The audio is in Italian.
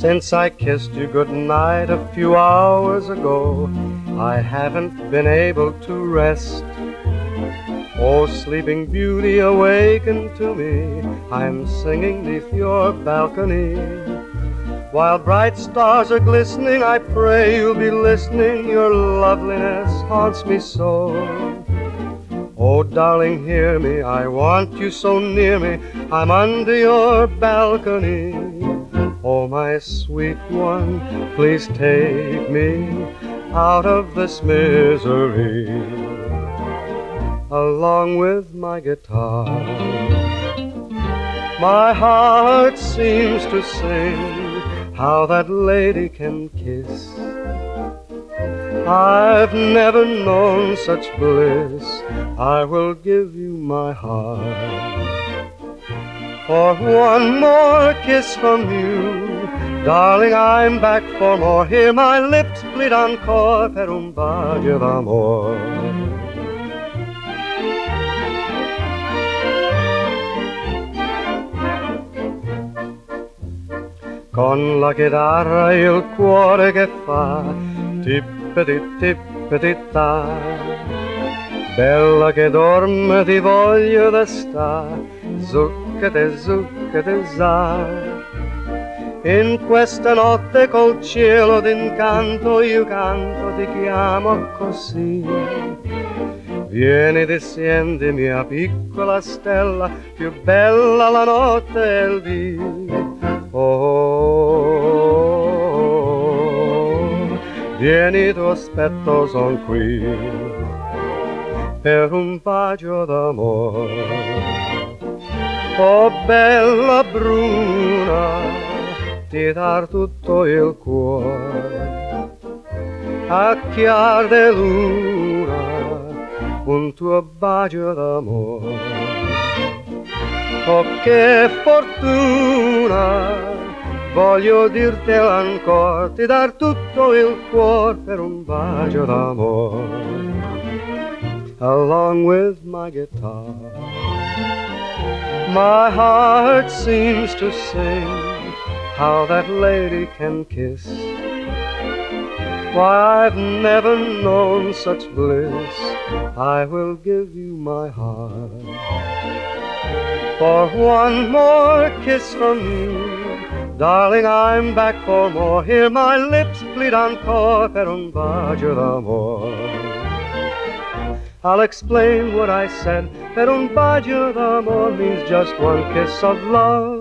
Since I kissed you goodnight a few hours ago, I haven't been able to rest. Oh, sleeping beauty, awaken to me. I'm singing neath your balcony. While bright stars are glistening, I pray you'll be listening. Your loveliness haunts me so. Oh, darling, hear me. I want you so near me. I'm under your balcony. Oh, my sweet one, please take me out of this misery along with my guitar. My heart seems to sing how that lady can kiss. I've never known such bliss. I will give you my heart. For one more kiss from you, darling, I'm back for more. Hear my lips bleed encore per un bacio d'amore. con la chitarra il cuore che fa tippeti tippeti ta bella che dorme ti voglio da sta zucchete zucchete za in questa notte col cielo d'incanto io canto ti chiamo così Vieni descendi mia piccola stella, più bella la notte e il dì. Oh, vieni tu aspetto son qui per un bacio d'amore. Oh bella bruna, ti dar tutto il cuore. A chiar de luna, un tuo bacio d'amore. Oh che fortuna, voglio dirtelo ancora, ti dar tutto il cuore per un bacio d'amore. Along with my guitar, my heart seems to sing how that lady can kiss. Why, I've never known such bliss. I will give you my heart. For one more kiss from you, darling, I'm back for more. Hear my lips plead encore per un bacio d'amore. I'll explain what I said. Per un bacio d'amore means just one kiss of love.